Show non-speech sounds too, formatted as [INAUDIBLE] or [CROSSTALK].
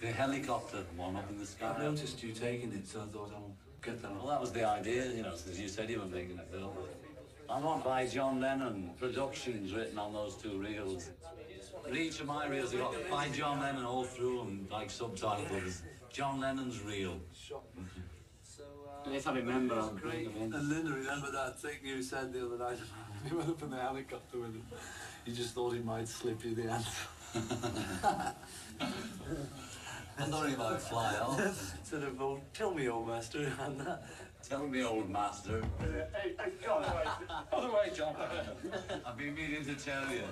The helicopter one up in the sky. I noticed you taking it, so I thought I'll get that Well, that was the idea, you know, since you said you were making a film. I want by John Lennon productions written on those two reels. But each of my reels have got by John Lennon all through them, like subtitles. John Lennon's reel. If I remember, I'll bring them in. And Linda, remember that thing you said the other night? you went [LAUGHS] up in the helicopter with him. You just thought he might slip you the answer. [LAUGHS] I thought he might fly off. [LAUGHS] Said, well, tell me, old master, [LAUGHS] and that. Tell me, old master. Hey, hey, John, by the way, John. I've been meaning to tell you.